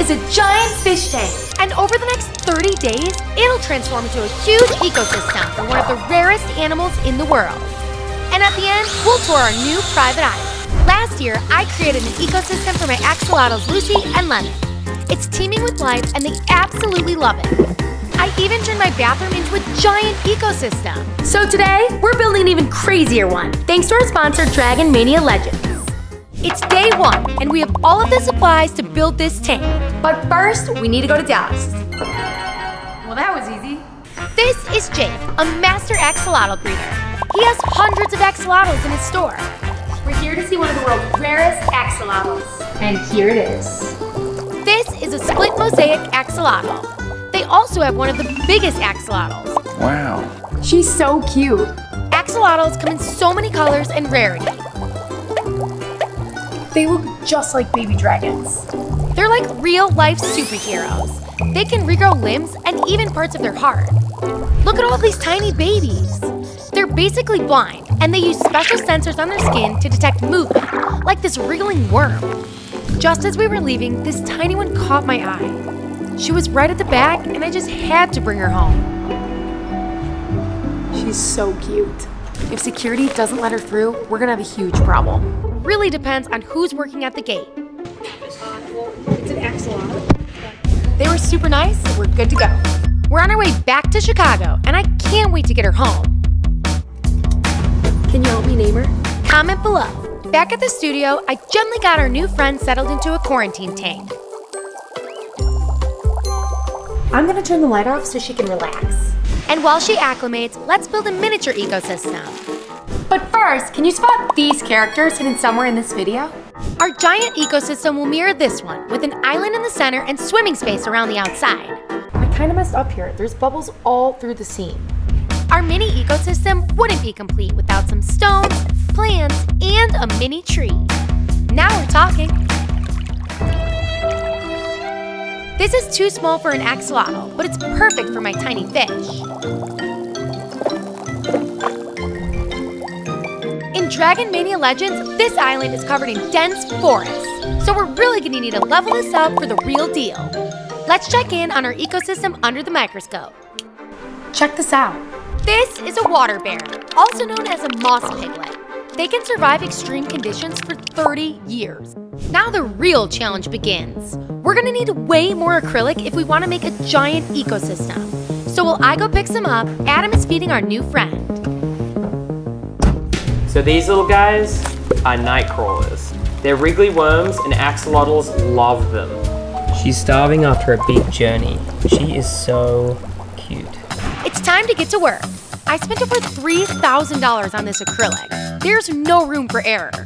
is a giant fish tank. And over the next 30 days, it'll transform into a huge ecosystem for one of the rarest animals in the world. And at the end, we'll tour our new private island. Last year, I created an ecosystem for my axolotls Lucy and Lemon. It's teeming with life and they absolutely love it. I even turned my bathroom into a giant ecosystem. So today, we're building an even crazier one, thanks to our sponsor, Dragon Mania Legends. It's day one, and we have all of the supplies to build this tank. But first, we need to go to Dallas. Well, that was easy. This is Jake, a master axolotl breeder. He has hundreds of axolotls in his store. We're here to see one of the world's rarest axolotls. And here it is. This is a split mosaic axolotl. They also have one of the biggest axolotls. Wow. She's so cute. Axolotls come in so many colors and rarity. They look just like baby dragons. They're like real life superheroes. They can regrow limbs and even parts of their heart. Look at all these tiny babies. They're basically blind, and they use special sensors on their skin to detect movement, like this wriggling worm. Just as we were leaving, this tiny one caught my eye. She was right at the back, and I just had to bring her home. She's so cute. If security doesn't let her through, we're gonna have a huge problem. Really depends on who's working at the gate. It's an axolotl. They were super nice, so we're good to go. We're on our way back to Chicago, and I can't wait to get her home. Can you help me name her? Comment below. Back at the studio, I gently got our new friend settled into a quarantine tank. I'm gonna turn the light off so she can relax. And while she acclimates, let's build a miniature ecosystem. But first, can you spot these characters hidden somewhere in this video? Our giant ecosystem will mirror this one, with an island in the center and swimming space around the outside. I kinda messed up here. There's bubbles all through the scene. Our mini ecosystem wouldn't be complete without some stones, plants, and a mini tree. Now we're talking. This is too small for an axolotl, but it's perfect for my tiny fish. In Dragon Mania Legends, this island is covered in dense forests, so we're really gonna need to level this up for the real deal. Let's check in on our ecosystem under the microscope. Check this out. This is a water bear, also known as a moss piglet. They can survive extreme conditions for 30 years. Now the real challenge begins. We're gonna need way more acrylic if we wanna make a giant ecosystem. So while I go pick some up, Adam is feeding our new friend. So these little guys are night crawlers. They're wriggly worms and axolotls love them. She's starving after a big journey. She is so cute. It's time to get to work. I spent over $3,000 on this acrylic. There's no room for error.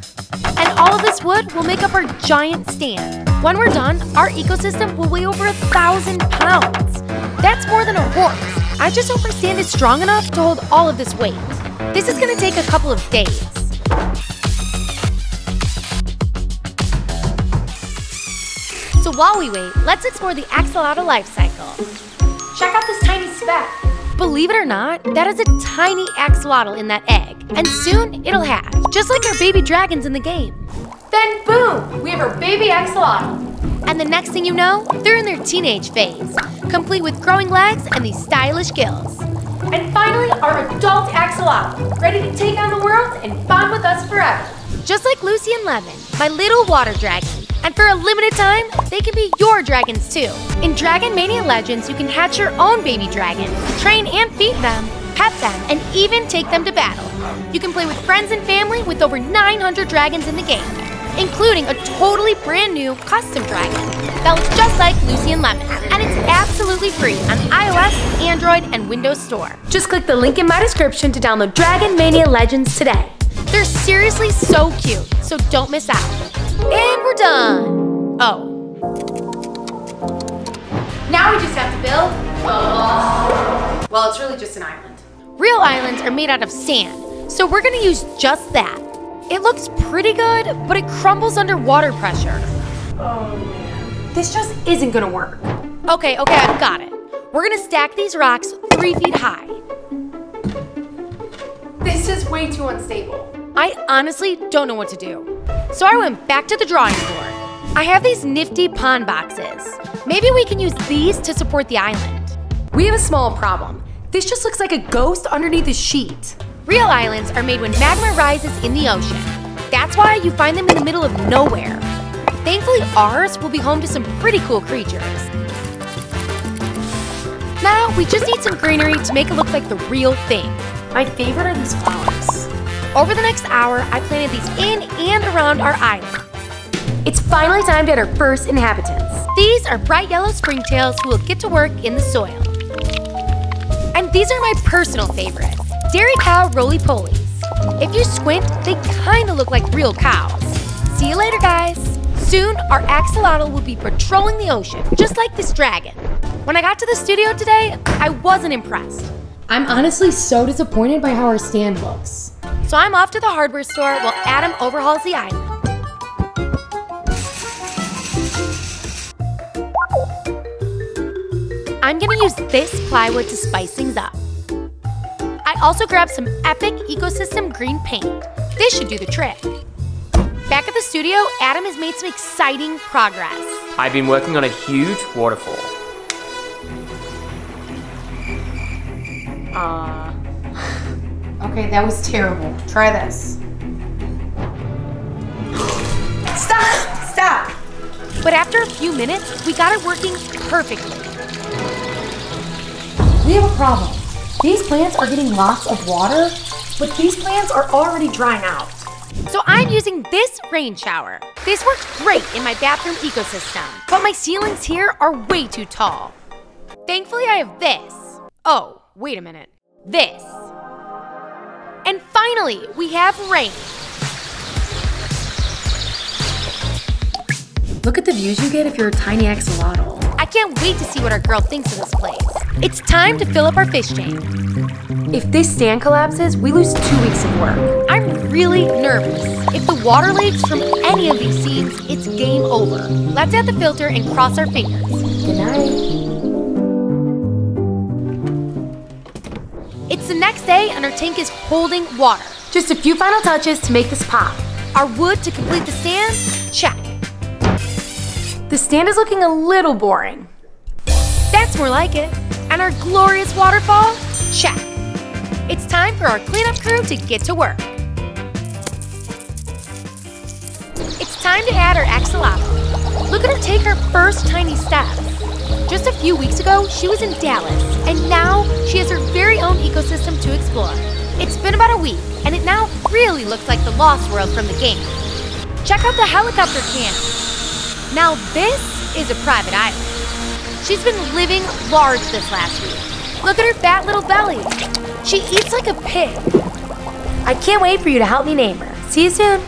And all of this wood will make up our giant stand. When we're done, our ecosystem will weigh over a thousand pounds. That's more than a horse. I just hope our stand is strong enough to hold all of this weight. This is gonna take a couple of days. So while we wait, let's explore the axolotl life cycle. Check out this tiny speck. Believe it or not, that is a tiny axolotl in that egg, and soon it'll hatch, just like our baby dragons in the game. Then boom, we have our baby axolotl. And the next thing you know, they're in their teenage phase, complete with growing legs and these stylish gills. And finally, our adult axolotl, ready to take on the world and bond with us forever. Just like Lucy and Lemon, my little water dragon. And for a limited time, they can be your dragons too. In Dragon Mania Legends, you can hatch your own baby dragon, train and feed them, pet them, and even take them to battle. You can play with friends and family with over 900 dragons in the game, including a totally brand new custom dragon that looks just like Lucy and Lemon. And it's absolutely free on iOS, Android, and Windows Store. Just click the link in my description to download Dragon Mania Legends today. They're seriously so cute, so don't miss out. And we're done. Oh. Now we just have to build a Well, it's really just an island. Real islands are made out of sand, so we're gonna use just that. It looks pretty good, but it crumbles under water pressure. Oh man. This just isn't gonna work. Okay, okay, I've got it. We're gonna stack these rocks three feet high. This is way too unstable. I honestly don't know what to do. So I went back to the drawing board. I have these nifty pond boxes. Maybe we can use these to support the island. We have a small problem. This just looks like a ghost underneath a sheet. Real islands are made when magma rises in the ocean. That's why you find them in the middle of nowhere. Thankfully, ours will be home to some pretty cool creatures. Now, we just need some greenery to make it look like the real thing. My favorite are these flowers. Over the next hour, I planted these in and around our island. It's finally time to add our first inhabitants. These are bright yellow springtails who will get to work in the soil. And these are my personal favorite, dairy cow roly-polies. If you squint, they kinda look like real cows. See you later, guys. Soon, our axolotl will be patrolling the ocean, just like this dragon. When I got to the studio today, I wasn't impressed. I'm honestly so disappointed by how our stand looks. So I'm off to the hardware store while Adam overhauls the island. I'm gonna use this plywood to spice things up. I also grabbed some epic ecosystem green paint. This should do the trick. Back at the studio, Adam has made some exciting progress. I've been working on a huge waterfall. Uh. Okay, that was terrible. Try this. Stop! Stop! But after a few minutes, we got it working perfectly. We have a problem. These plants are getting lots of water, but these plants are already drying out. So I'm using this rain shower. This works great in my bathroom ecosystem, but my ceilings here are way too tall. Thankfully, I have this. Oh, wait a minute. This. And finally, we have rain. Look at the views you get if you're a tiny axolotl. I can't wait to see what our girl thinks of this place. It's time to fill up our fish tank. If this stand collapses, we lose two weeks of work. I'm really nervous. If the water leaks from any of these seeds, it's game over. Let's add the filter and cross our fingers. Good night. It's the next day and our tank is holding water. Just a few final touches to make this pop. Our wood to complete the stand? Check. The stand is looking a little boring. That's more like it. And our glorious waterfall? Check. It's time for our cleanup crew to get to work. It's time to add our axolotl. Look at her take her first tiny steps. Just a few weeks ago, she was in Dallas, and now she has her very own ecosystem to explore. It's been about a week, and it now really looks like the Lost World from the game. Check out the helicopter camp. Now this is a private island. She's been living large this last week. Look at her fat little belly. She eats like a pig. I can't wait for you to help me name her. See you soon.